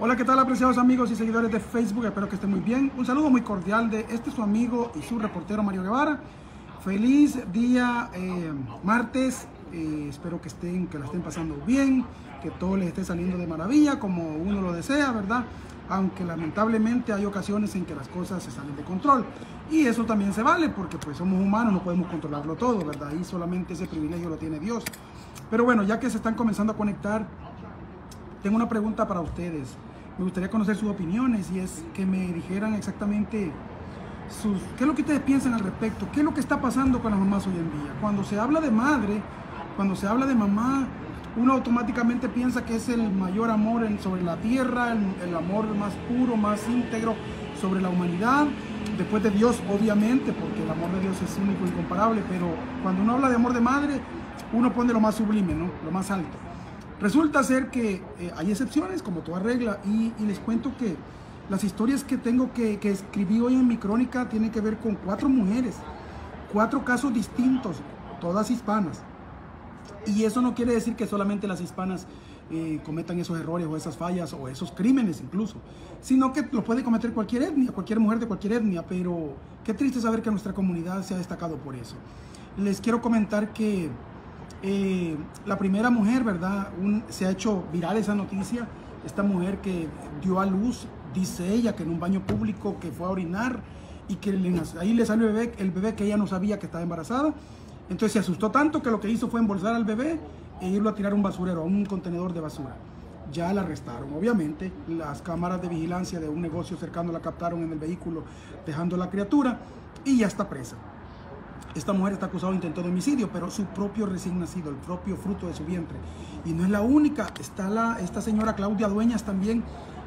Hola, ¿qué tal apreciados amigos y seguidores de Facebook? Espero que estén muy bien. Un saludo muy cordial de este su amigo y su reportero Mario Guevara. Feliz día eh, martes. Eh, espero que estén, que la estén pasando bien, que todo les esté saliendo de maravilla como uno lo desea, ¿verdad? Aunque lamentablemente hay ocasiones en que las cosas se salen de control. Y eso también se vale porque pues somos humanos, no podemos controlarlo todo, ¿verdad? Y solamente ese privilegio lo tiene Dios. Pero bueno, ya que se están comenzando a conectar, tengo una pregunta para ustedes me gustaría conocer sus opiniones y es que me dijeran exactamente sus, qué es lo que ustedes piensan al respecto, qué es lo que está pasando con las mamás hoy en día. Cuando se habla de madre, cuando se habla de mamá, uno automáticamente piensa que es el mayor amor sobre la tierra, el, amor más puro, más íntegro sobre la humanidad, después de Dios obviamente, porque el amor de Dios es único y incomparable, pero cuando uno habla de amor de madre, uno pone lo más sublime, ¿no? lo más alto. Resulta ser que eh, hay excepciones, como toda regla, y, les cuento que las historias que tengo que, escribí hoy en mi crónica tienen que ver con cuatro mujeres, cuatro casos distintos, todas hispanas. Y eso no quiere decir que solamente las hispanas eh, cometan esos errores o esas fallas o esos crímenes incluso, sino que lo puede cometer cualquier etnia, cualquier mujer de cualquier etnia, pero qué triste saber que nuestra comunidad se ha destacado por eso. Les quiero comentar que eh, la primera mujer, ¿verdad? se ha hecho viral esa noticia. Esta mujer que dio a luz, dice ella, que en un baño público que fue a orinar y que ahí le salió el bebé, el bebé que ella no sabía que estaba embarazada. Entonces se asustó tanto que lo que hizo fue embolsar al bebé e irlo a tirar a un basurero, a un contenedor de basura. Ya la arrestaron, obviamente. Las cámaras de vigilancia de un negocio cercano la captaron en el vehículo dejando a la criatura y ya está presa. Esta mujer está acusada de intento de homicidio, pero su propio recién nacido, el propio fruto de su vientre. Y no es la única, está la, esta señora Claudia Dueñas también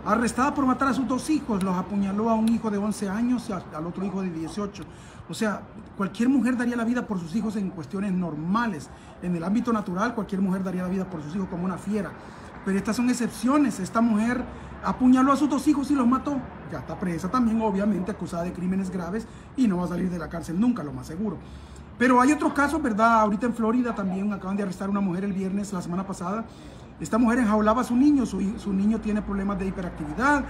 arrestada por matar a sus dos hijos, los apuñaló a un hijo de 11 años y al otro hijo de 18. O sea, cualquier mujer daría la vida por sus hijos en cuestiones normales. En el ámbito natural, cualquier mujer daría la vida por sus hijos como una fiera. Pero estas son excepciones. Esta mujer apuñaló a sus dos hijos y los mató. Ya está presa también, obviamente, acusada de crímenes graves y no va a salir de la cárcel nunca, lo más seguro. Pero hay otros casos, ¿verdad? Ahorita en Florida también acaban de arrestar a una mujer el viernes, la semana pasada. Esta mujer enjaulaba a su niño, su, niño tiene problemas de hiperactividad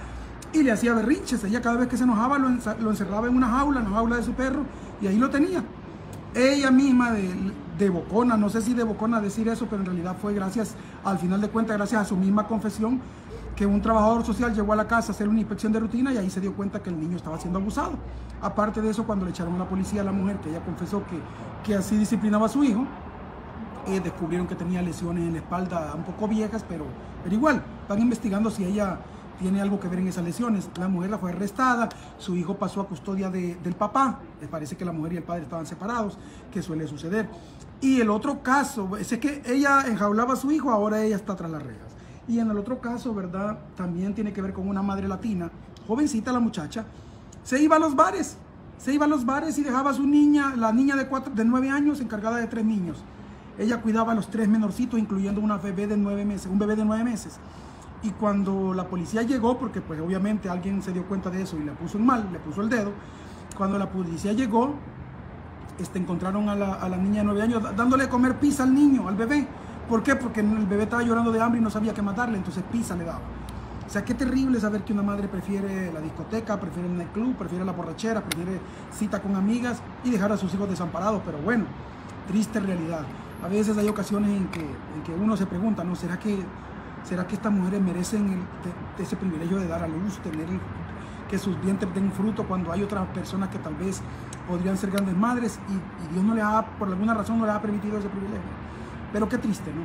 y le hacía berrinches. Ella cada vez que se enojaba lo, lo encerraba en una jaula, en la jaula de su perro, y ahí lo tenía. Ella misma de, de bocona, no sé si de bocona decir eso, pero en realidad fue gracias, al final de cuentas, gracias a su misma confesión, un trabajador social llegó a la casa a hacer una inspección de rutina y ahí se dio cuenta que el niño estaba siendo abusado. Aparte de eso, cuando le echaron a la policía a la mujer, que ella confesó que, que así disciplinaba a su hijo, eh, descubrieron que tenía lesiones en la espalda un poco viejas, pero, pero igual, van investigando si ella tiene algo que ver en esas lesiones. La mujer la fue arrestada, su hijo pasó a custodia del papá, les parece que la mujer y el padre estaban separados, que suele suceder. Y el otro caso, es que ella enjaulaba a su hijo, ahora ella está tras las rejas. Y en el otro caso, ¿verdad? También tiene que ver con una madre latina, jovencita la muchacha, se iba a los bares, se iba a los bares y dejaba a su niña, la niña de, cuatro, de nueve años, encargada de tres niños. Ella cuidaba a los tres menorcitos, incluyendo una bebé de nueve meses, un bebé de nueve meses. Y cuando la policía llegó, porque pues obviamente alguien se dio cuenta de eso y le puso el mal, le puso el dedo, cuando la policía llegó, este, encontraron a la, a la niña de nueve años dándole a comer pizza al niño, al bebé. ¿Por qué? Porque el bebé estaba llorando de hambre y no sabía qué matarle, entonces pizza le daba. O sea, qué terrible saber que una madre prefiere la discoteca, prefiere el club, prefiere la borrachera, prefiere cita con amigas y dejar a sus hijos desamparados. Pero bueno, triste realidad. A veces hay ocasiones en que, en uno se pregunta, ¿no? ¿Será que, ¿será que estas mujeres merecen ese privilegio de dar a luz, tener que sus vientres den fruto cuando hay otras personas que tal vez podrían ser grandes madres y, y Dios no le ha, por alguna razón no le ha permitido ese privilegio? Pero qué triste, ¿no?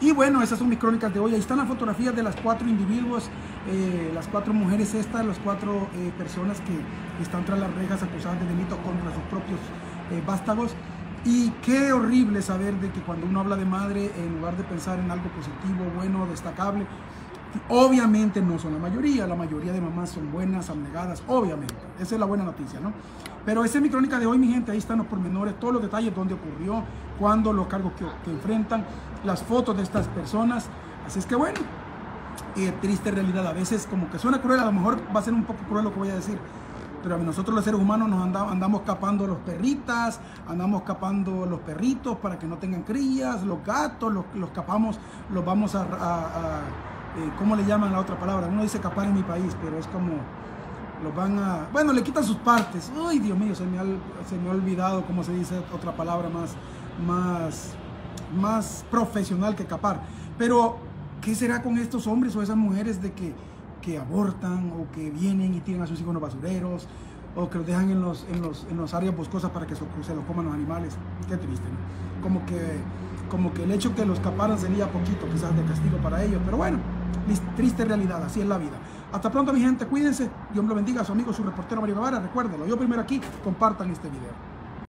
Y bueno, esas son mis crónicas de hoy. Ahí están las fotografías de las cuatro individuos, eh, las cuatro mujeres estas, las cuatro eh, personas que están tras las rejas acusadas de delitos contra sus propios eh, vástagos. Y qué horrible saber de que cuando uno habla de madre, en lugar de pensar en algo positivo, bueno, destacable, Obviamente no son la mayoría, la mayoría de mamás son buenas, abnegadas, obviamente. Esa es la buena noticia, ¿no? Pero esa es mi crónica de hoy, mi gente. Ahí están los pormenores, todos los detalles, dónde ocurrió, cuándo, los cargos que, enfrentan, las fotos de estas personas. Así es que bueno, triste realidad. A veces como que suena cruel, a lo mejor va a ser un poco cruel lo que voy a decir. Pero nosotros los seres humanos nos andamos, andamos capando los perritas, andamos capando los perritos para que no tengan crías, los gatos, los, capamos, los vamos a eh, ¿cómo le llaman la otra palabra? Uno dice capar en mi país, pero es como, los van a, bueno, le quitan sus partes. Ay, Dios mío, se me ha, se me ha olvidado cómo se dice otra palabra más, más, más profesional que capar. Pero, ¿qué será con estos hombres o esas mujeres de que, que abortan o que vienen y tiran a sus hijos en los basureros? o que los dejan en los, en los, en los áreas boscosas para que se, se los coman los animales. Qué triste, ¿no? Como que, como que el hecho que los caparan sería poquito, quizás de castigo para ellos, pero bueno, triste realidad, así es la vida. Hasta pronto mi gente, cuídense, Dios me lo bendiga, a su amigo, su reportero Mario Guevara, recuérdenlo, yo primero aquí, compartan este video.